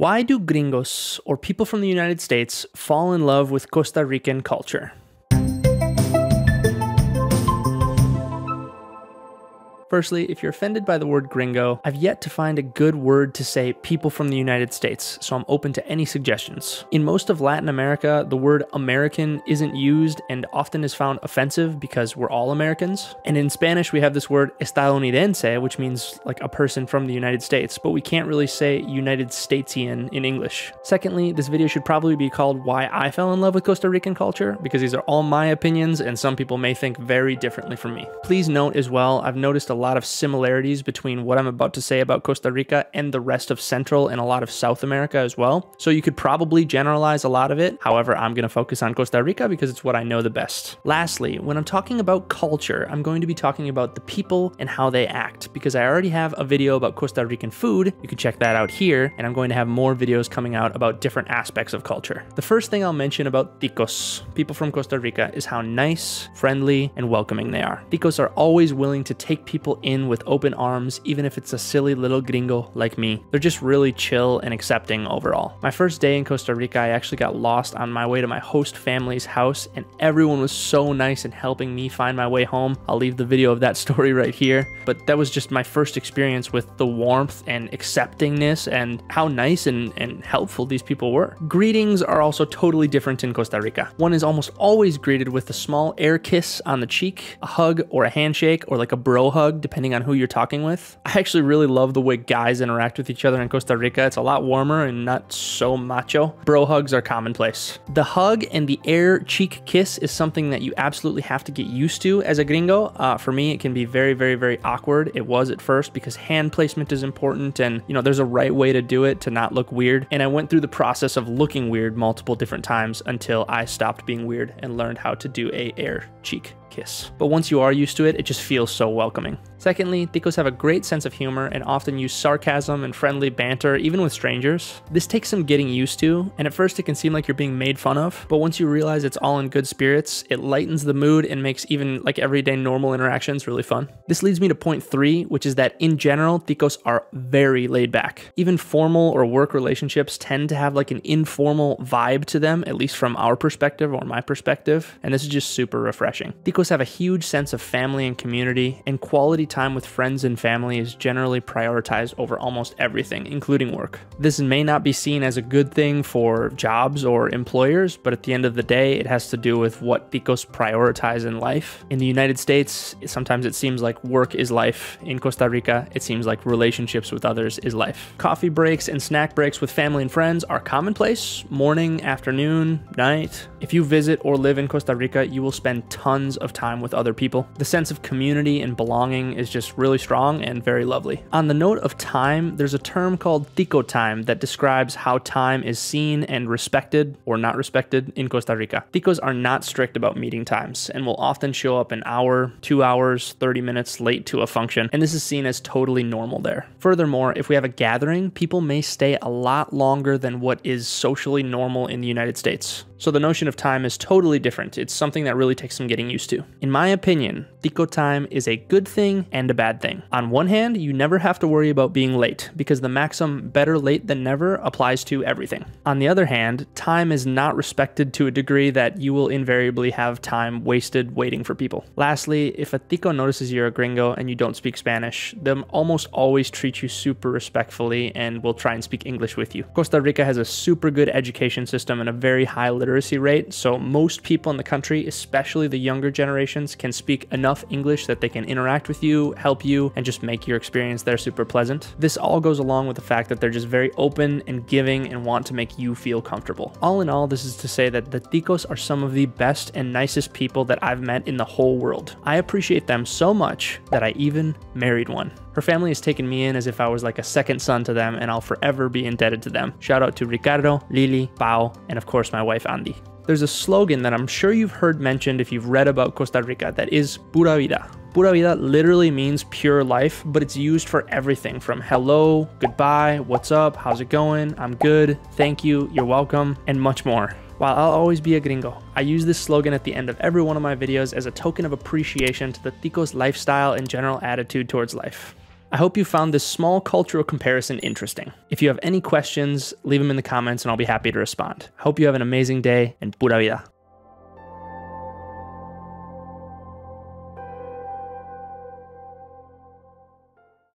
Why do gringos, or people from the United States, fall in love with Costa Rican culture? Firstly, if you're offended by the word gringo, I've yet to find a good word to say people from the United States, so I'm open to any suggestions. In most of Latin America, the word American isn't used and often is found offensive because we're all Americans. And in Spanish, we have this word estadounidense, which means like a person from the United States, but we can't really say United Statesian in English. Secondly, this video should probably be called Why I Fell in Love with Costa Rican Culture, because these are all my opinions and some people may think very differently from me. Please note as well, I've noticed a lot of similarities between what I'm about to say about Costa Rica and the rest of Central and a lot of South America as well. So you could probably generalize a lot of it. However, I'm going to focus on Costa Rica because it's what I know the best. Lastly, when I'm talking about culture, I'm going to be talking about the people and how they act because I already have a video about Costa Rican food. You can check that out here. And I'm going to have more videos coming out about different aspects of culture. The first thing I'll mention about Ticos, people from Costa Rica, is how nice, friendly, and welcoming they are. Ticos are always willing to take people in with open arms, even if it's a silly little gringo like me. They're just really chill and accepting overall. My first day in Costa Rica, I actually got lost on my way to my host family's house, and everyone was so nice in helping me find my way home. I'll leave the video of that story right here, but that was just my first experience with the warmth and acceptingness and how nice and, and helpful these people were. Greetings are also totally different in Costa Rica. One is almost always greeted with a small air kiss on the cheek, a hug or a handshake, or like a bro hug, depending on who you're talking with. I actually really love the way guys interact with each other in Costa Rica. It's a lot warmer and not so macho. Bro hugs are commonplace. The hug and the air cheek kiss is something that you absolutely have to get used to as a gringo. Uh, for me, it can be very, very, very awkward. It was at first because hand placement is important and, you know, there's a right way to do it to not look weird. And I went through the process of looking weird multiple different times until I stopped being weird and learned how to do a air cheek kiss. But once you are used to it, it just feels so welcoming. Secondly, Ticos have a great sense of humor and often use sarcasm and friendly banter even with strangers. This takes some getting used to, and at first it can seem like you're being made fun of, but once you realize it's all in good spirits, it lightens the mood and makes even like everyday normal interactions really fun. This leads me to point three, which is that in general, Ticos are very laid back. Even formal or work relationships tend to have like an informal vibe to them, at least from our perspective or my perspective, and this is just super refreshing. Ticos have a huge sense of family and community, and quality time with friends and family is generally prioritized over almost everything, including work. This may not be seen as a good thing for jobs or employers, but at the end of the day, it has to do with what Ticos prioritize in life. In the United States, sometimes it seems like work is life. In Costa Rica, it seems like relationships with others is life. Coffee breaks and snack breaks with family and friends are commonplace morning, afternoon, night. If you visit or live in Costa Rica, you will spend tons of time with other people. The sense of community and belonging is just really strong and very lovely. On the note of time, there's a term called tico time that describes how time is seen and respected or not respected in Costa Rica. Ticos are not strict about meeting times and will often show up an hour, two hours, 30 minutes late to a function, and this is seen as totally normal there. Furthermore, if we have a gathering, people may stay a lot longer than what is socially normal in the United States. So the notion of time is totally different. It's something that really takes some getting used to. In my opinion, Tico time is a good thing and a bad thing. On one hand, you never have to worry about being late because the maxim better late than never applies to everything. On the other hand, time is not respected to a degree that you will invariably have time wasted waiting for people. Lastly, if a Tico notices you're a gringo and you don't speak Spanish, they'll almost always treat you super respectfully and will try and speak English with you. Costa Rica has a super good education system and a very high literacy literacy rate, so most people in the country, especially the younger generations, can speak enough English that they can interact with you, help you, and just make your experience there super pleasant. This all goes along with the fact that they're just very open and giving and want to make you feel comfortable. All in all, this is to say that the Ticos are some of the best and nicest people that I've met in the whole world. I appreciate them so much that I even married one. Her family has taken me in as if I was like a second son to them, and I'll forever be indebted to them. Shout out to Ricardo, Lili, Pau, and of course my wife Andy. There's a slogan that I'm sure you've heard mentioned if you've read about Costa Rica that is pura vida. Pura vida literally means pure life, but it's used for everything from hello, goodbye, what's up, how's it going, I'm good, thank you, you're welcome, and much more. While I'll always be a gringo, I use this slogan at the end of every one of my videos as a token of appreciation to the Tico's lifestyle and general attitude towards life. I hope you found this small cultural comparison interesting. If you have any questions, leave them in the comments and I'll be happy to respond. Hope you have an amazing day and pura vida.